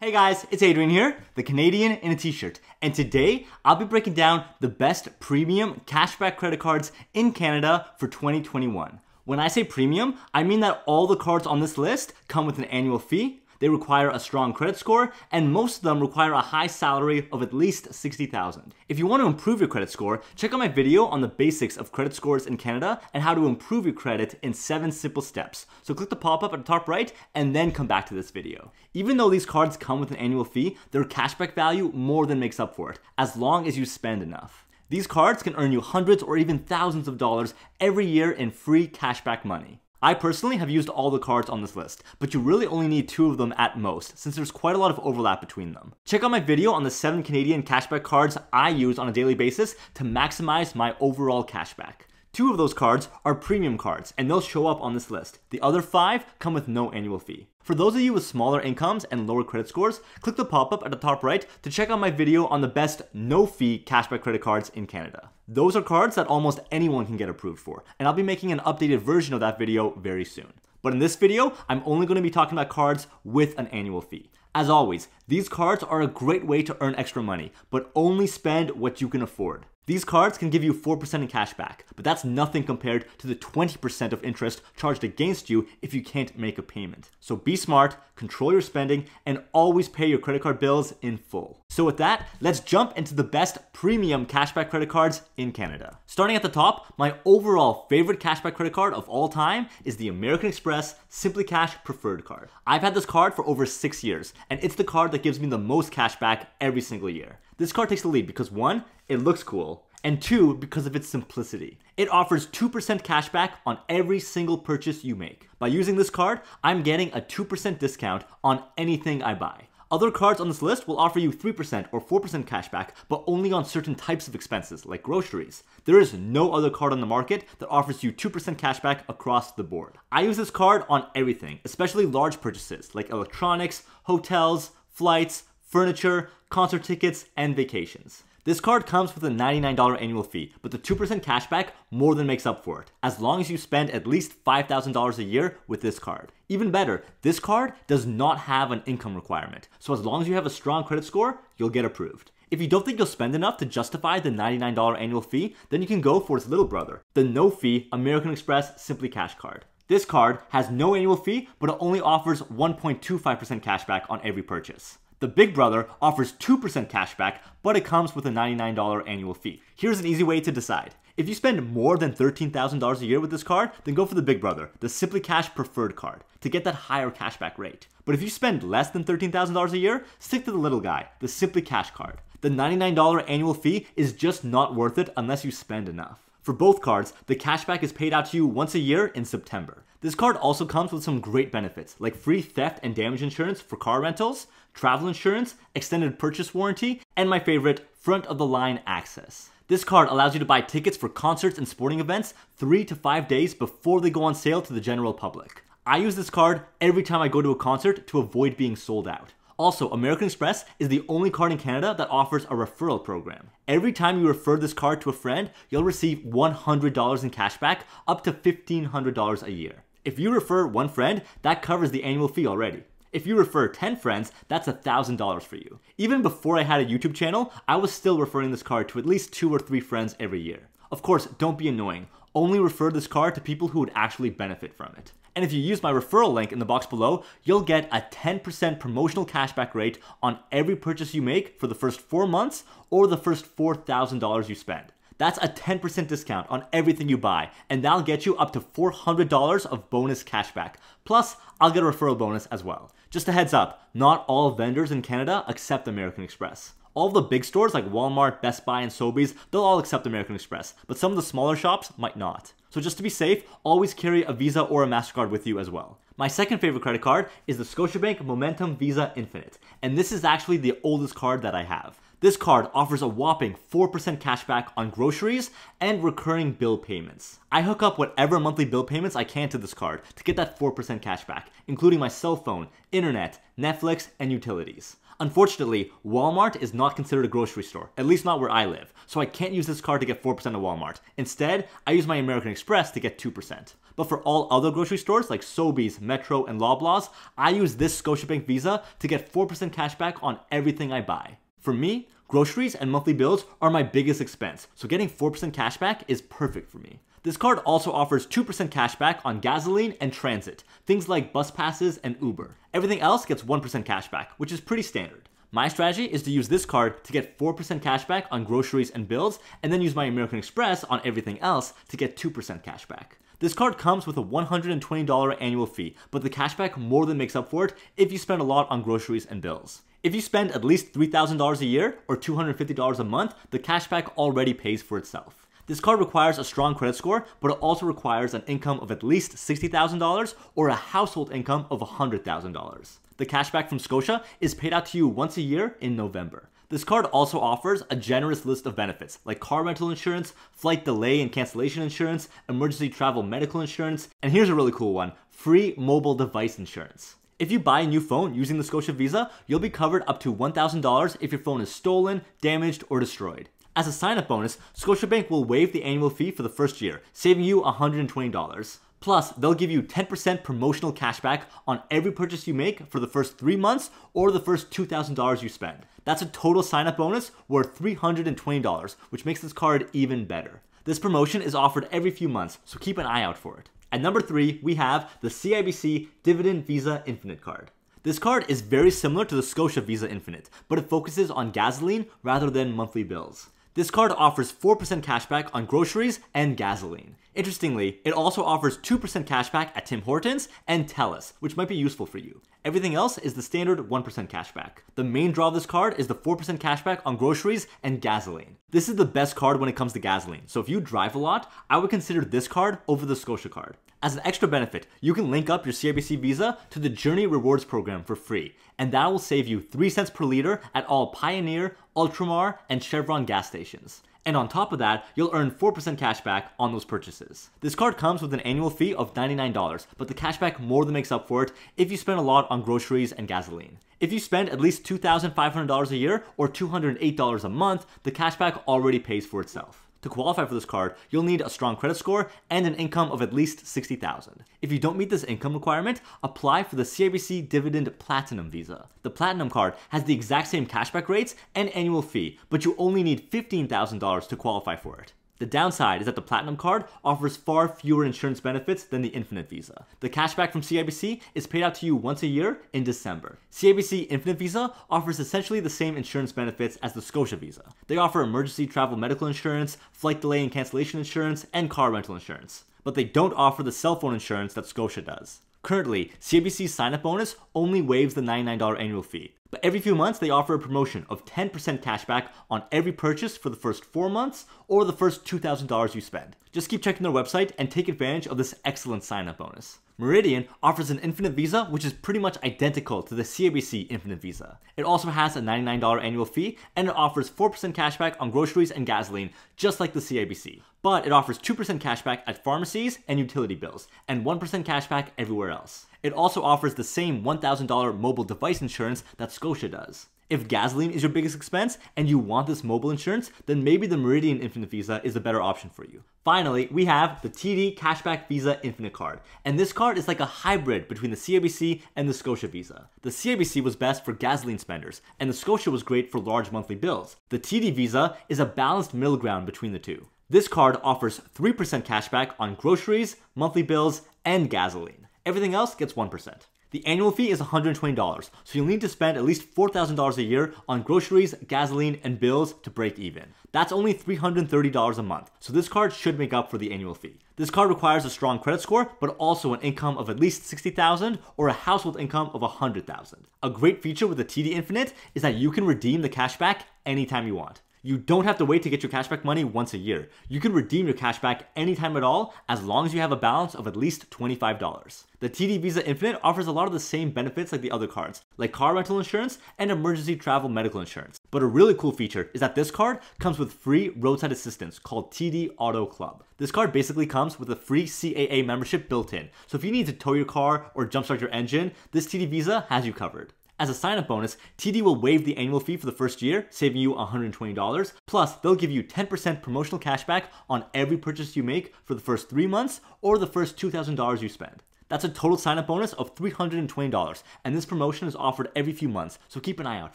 Hey guys, it's Adrian here, the Canadian in a t-shirt, and today I'll be breaking down the best premium cashback credit cards in Canada for 2021. When I say premium, I mean that all the cards on this list come with an annual fee, they require a strong credit score, and most of them require a high salary of at least 60,000. If you want to improve your credit score, check out my video on the basics of credit scores in Canada and how to improve your credit in 7 simple steps. So click the pop-up at the top right and then come back to this video. Even though these cards come with an annual fee, their cashback value more than makes up for it, as long as you spend enough. These cards can earn you hundreds or even thousands of dollars every year in free cashback money. I personally have used all the cards on this list, but you really only need two of them at most, since there's quite a lot of overlap between them. Check out my video on the 7 Canadian cashback cards I use on a daily basis to maximize my overall cashback. Two of those cards are premium cards, and they'll show up on this list. The other five come with no annual fee. For those of you with smaller incomes and lower credit scores, click the pop-up at the top right to check out my video on the best no-fee cashback credit cards in Canada. Those are cards that almost anyone can get approved for, and I'll be making an updated version of that video very soon. But in this video, I'm only going to be talking about cards with an annual fee. As always, these cards are a great way to earn extra money, but only spend what you can afford. These cards can give you 4% in cash back, but that's nothing compared to the 20% of interest charged against you if you can't make a payment. So be smart, control your spending, and always pay your credit card bills in full. So with that, let's jump into the best premium cashback credit cards in Canada. Starting at the top, my overall favorite cashback credit card of all time is the American Express Simply Cash Preferred Card. I've had this card for over six years, and it's the card that gives me the most cash back every single year. This card takes the lead because one, it looks cool, and two, because of its simplicity. It offers 2% cashback on every single purchase you make. By using this card, I'm getting a 2% discount on anything I buy. Other cards on this list will offer you 3% or 4% cashback, but only on certain types of expenses, like groceries. There is no other card on the market that offers you 2% cashback across the board. I use this card on everything, especially large purchases like electronics, hotels, flights, furniture, concert tickets, and vacations. This card comes with a $99 annual fee, but the 2% cashback more than makes up for it, as long as you spend at least $5,000 a year with this card. Even better, this card does not have an income requirement, so as long as you have a strong credit score, you'll get approved. If you don't think you'll spend enough to justify the $99 annual fee, then you can go for its little brother, the no fee American Express Simply Cash card. This card has no annual fee, but it only offers 1.25% cashback on every purchase. The Big Brother offers 2% cashback, but it comes with a $99 annual fee. Here's an easy way to decide. If you spend more than $13,000 a year with this card, then go for the Big Brother, the Simply Cash Preferred card, to get that higher cashback rate. But if you spend less than $13,000 a year, stick to the little guy, the Simply Cash card. The $99 annual fee is just not worth it unless you spend enough. For both cards, the cashback is paid out to you once a year in September. This card also comes with some great benefits, like free theft and damage insurance for car rentals, travel insurance, extended purchase warranty, and my favorite, front of the line access. This card allows you to buy tickets for concerts and sporting events three to five days before they go on sale to the general public. I use this card every time I go to a concert to avoid being sold out. Also, American Express is the only card in Canada that offers a referral program. Every time you refer this card to a friend, you'll receive $100 in cashback, up to $1,500 a year. If you refer one friend, that covers the annual fee already. If you refer 10 friends, that's $1,000 for you. Even before I had a YouTube channel, I was still referring this card to at least two or three friends every year. Of course, don't be annoying. Only refer this card to people who would actually benefit from it. And if you use my referral link in the box below, you'll get a 10% promotional cashback rate on every purchase you make for the first four months or the first $4,000 you spend. That's a 10% discount on everything you buy, and that'll get you up to $400 of bonus cashback. Plus, I'll get a referral bonus as well. Just a heads up, not all vendors in Canada accept American Express. All the big stores like Walmart, Best Buy, and Sobeys, they'll all accept American Express, but some of the smaller shops might not. So just to be safe, always carry a Visa or a MasterCard with you as well. My second favorite credit card is the Scotiabank Momentum Visa Infinite, and this is actually the oldest card that I have. This card offers a whopping 4% cashback on groceries and recurring bill payments. I hook up whatever monthly bill payments I can to this card to get that 4% cashback, including my cell phone, internet, Netflix, and utilities. Unfortunately, Walmart is not considered a grocery store, at least not where I live, so I can't use this card to get 4% at Walmart. Instead, I use my American Express to get 2%. But for all other grocery stores like Sobeys, Metro, and Loblaws, I use this Scotiabank Visa to get 4% cashback on everything I buy. For me, groceries and monthly bills are my biggest expense, so getting 4% cash back is perfect for me. This card also offers 2% cash back on gasoline and transit, things like bus passes and Uber. Everything else gets 1% cash back, which is pretty standard. My strategy is to use this card to get 4% cash back on groceries and bills, and then use my American Express on everything else to get 2% cash back. This card comes with a $120 annual fee, but the cashback more than makes up for it if you spend a lot on groceries and bills. If you spend at least $3,000 a year or $250 a month, the cashback already pays for itself. This card requires a strong credit score, but it also requires an income of at least $60,000 or a household income of $100,000. The cashback from Scotia is paid out to you once a year in November. This card also offers a generous list of benefits like car rental insurance, flight delay and cancellation insurance, emergency travel medical insurance, and here's a really cool one free mobile device insurance. If you buy a new phone using the Scotia Visa, you'll be covered up to $1,000 if your phone is stolen, damaged, or destroyed. As a sign up bonus, Scotiabank will waive the annual fee for the first year, saving you $120. Plus, they'll give you 10% promotional cashback on every purchase you make for the first three months or the first $2,000 you spend. That's a total sign up bonus worth $320, which makes this card even better. This promotion is offered every few months, so keep an eye out for it. At number three, we have the CIBC Dividend Visa Infinite card. This card is very similar to the Scotia Visa Infinite, but it focuses on gasoline rather than monthly bills. This card offers 4% cashback on groceries and gasoline. Interestingly, it also offers 2% cashback at Tim Hortons and TELUS, which might be useful for you. Everything else is the standard 1% cashback. The main draw of this card is the 4% cashback on groceries and gasoline. This is the best card when it comes to gasoline, so if you drive a lot, I would consider this card over the Scotia card. As an extra benefit, you can link up your CIBC Visa to the Journey Rewards program for free, and that will save you 3 cents per liter at all Pioneer, Ultramar, and Chevron gas stations. And on top of that, you'll earn 4% cash back on those purchases. This card comes with an annual fee of $99, but the cashback more than makes up for it if you spend a lot on groceries and gasoline. If you spend at least $2,500 a year or $208 a month, the cashback already pays for itself. To qualify for this card, you'll need a strong credit score and an income of at least 60,000. If you don't meet this income requirement, apply for the CIBC Dividend Platinum Visa. The Platinum card has the exact same cashback rates and annual fee, but you only need $15,000 to qualify for it. The downside is that the Platinum card offers far fewer insurance benefits than the Infinite Visa. The cashback from CIBC is paid out to you once a year in December. CIBC Infinite Visa offers essentially the same insurance benefits as the Scotia Visa. They offer emergency travel medical insurance, flight delay and cancellation insurance, and car rental insurance. But they don't offer the cell phone insurance that Scotia does. Currently, CIBC's sign-up bonus only waives the $99 annual fee, but every few months they offer a promotion of 10% cashback on every purchase for the first 4 months or the first $2,000 you spend. Just keep checking their website and take advantage of this excellent sign-up bonus. Meridian offers an Infinite Visa which is pretty much identical to the CIBC Infinite Visa. It also has a $99 annual fee and it offers 4% cashback on groceries and gasoline just like the CIBC. But it offers 2% cashback at pharmacies and utility bills and 1% cashback everywhere else. It also offers the same $1,000 mobile device insurance that Scotia does. If gasoline is your biggest expense and you want this mobile insurance, then maybe the Meridian Infinite Visa is a better option for you. Finally, we have the TD Cashback Visa Infinite card. And this card is like a hybrid between the CIBC and the Scotia Visa. The CIBC was best for gasoline spenders, and the Scotia was great for large monthly bills. The TD Visa is a balanced middle ground between the two. This card offers 3% cashback on groceries, monthly bills, and gasoline. Everything else gets 1%. The annual fee is $120, so you'll need to spend at least $4,000 a year on groceries, gasoline, and bills to break even. That's only $330 a month, so this card should make up for the annual fee. This card requires a strong credit score, but also an income of at least 60,000 or a household income of 100,000. A great feature with the TD Infinite is that you can redeem the cashback anytime you want. You don't have to wait to get your cashback money once a year. You can redeem your cashback anytime at all as long as you have a balance of at least $25. The TD Visa Infinite offers a lot of the same benefits like the other cards, like car rental insurance and emergency travel medical insurance. But a really cool feature is that this card comes with free roadside assistance called TD Auto Club. This card basically comes with a free CAA membership built in. So if you need to tow your car or jumpstart your engine, this TD Visa has you covered. As a sign up bonus, TD will waive the annual fee for the first year, saving you $120. Plus, they'll give you 10% promotional cashback on every purchase you make for the first three months or the first $2,000 you spend. That's a total sign up bonus of $320, and this promotion is offered every few months, so keep an eye out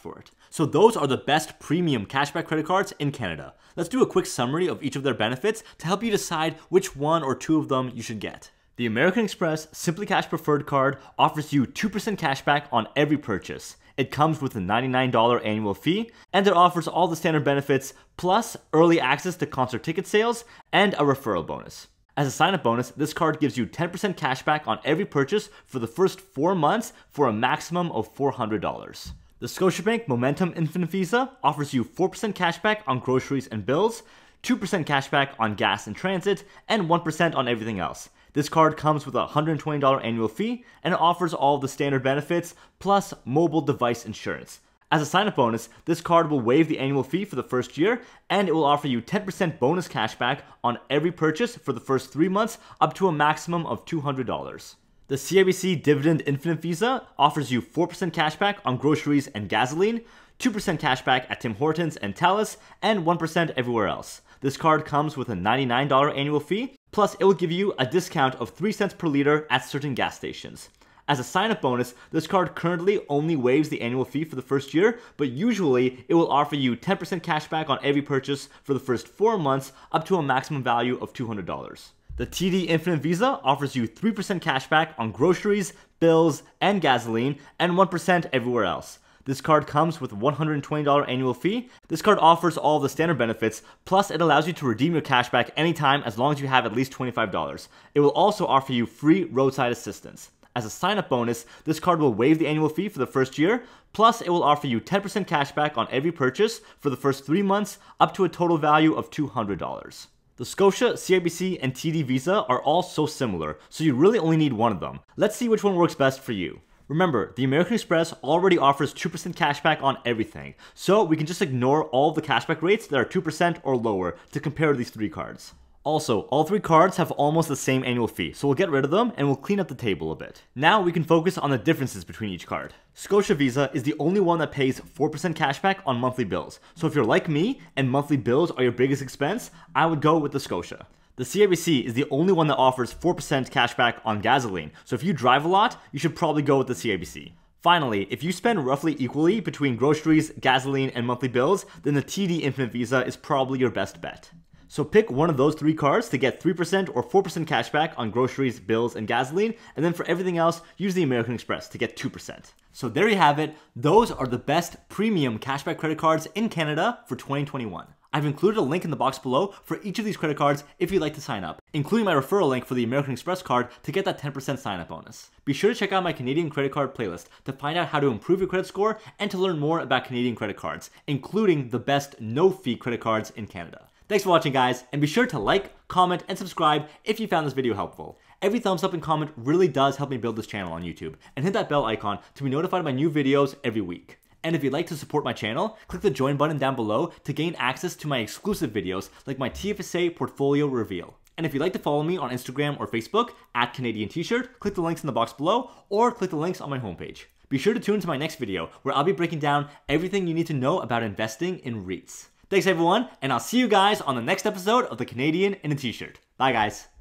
for it. So, those are the best premium cashback credit cards in Canada. Let's do a quick summary of each of their benefits to help you decide which one or two of them you should get. The American Express Simply Cash Preferred card offers you 2% cashback on every purchase. It comes with a $99 annual fee, and it offers all the standard benefits, plus early access to concert ticket sales and a referral bonus. As a sign up bonus, this card gives you 10% cashback on every purchase for the first four months for a maximum of $400. The Scotiabank Momentum Infinite Visa offers you 4% cashback on groceries and bills, 2% cashback on gas and transit, and 1% on everything else. This card comes with a $120 annual fee and it offers all the standard benefits plus mobile device insurance. As a sign up bonus, this card will waive the annual fee for the first year and it will offer you 10% bonus cashback on every purchase for the first three months up to a maximum of $200. The CIBC Dividend Infinite Visa offers you 4% cashback on groceries and gasoline, 2% cashback at Tim Hortons and Telus, and 1% everywhere else. This card comes with a $99 annual fee, plus it will give you a discount of 3 cents per liter at certain gas stations. As a sign up bonus, this card currently only waives the annual fee for the first year, but usually it will offer you 10% cashback on every purchase for the first 4 months up to a maximum value of $200. The TD Infinite Visa offers you 3% cashback on groceries, bills, and gasoline, and 1% everywhere else. This card comes with $120 annual fee. This card offers all the standard benefits, plus it allows you to redeem your cash back anytime as long as you have at least $25. It will also offer you free roadside assistance. As a sign up bonus, this card will waive the annual fee for the first year, plus it will offer you 10% cash back on every purchase for the first three months up to a total value of $200. The Scotia, CIBC, and TD Visa are all so similar, so you really only need one of them. Let's see which one works best for you. Remember, the American Express already offers 2% cashback on everything, so we can just ignore all the cashback rates that are 2% or lower to compare these three cards. Also, all three cards have almost the same annual fee, so we'll get rid of them and we'll clean up the table a bit. Now we can focus on the differences between each card. Scotia Visa is the only one that pays 4% cashback on monthly bills, so if you're like me and monthly bills are your biggest expense, I would go with the Scotia. The CIBC is the only one that offers 4% cashback on gasoline, so if you drive a lot, you should probably go with the CIBC. Finally, if you spend roughly equally between groceries, gasoline, and monthly bills, then the TD Infinite Visa is probably your best bet. So pick one of those three cards to get 3% or 4% cashback on groceries, bills, and gasoline, and then for everything else, use the American Express to get 2%. So there you have it. Those are the best premium cashback credit cards in Canada for 2021. I've included a link in the box below for each of these credit cards if you'd like to sign up, including my referral link for the American Express card to get that 10% sign up bonus. Be sure to check out my Canadian credit card playlist to find out how to improve your credit score and to learn more about Canadian credit cards, including the best no fee credit cards in Canada. Thanks for watching guys, and be sure to like, comment, and subscribe if you found this video helpful. Every thumbs up and comment really does help me build this channel on YouTube, and hit that bell icon to be notified of my new videos every week. And if you'd like to support my channel, click the join button down below to gain access to my exclusive videos like my TFSA portfolio reveal. And if you'd like to follow me on Instagram or Facebook at Canadian T-shirt, click the links in the box below or click the links on my homepage. Be sure to tune into my next video where I'll be breaking down everything you need to know about investing in REITs. Thanks everyone, and I'll see you guys on the next episode of the Canadian in a T-shirt. Bye guys.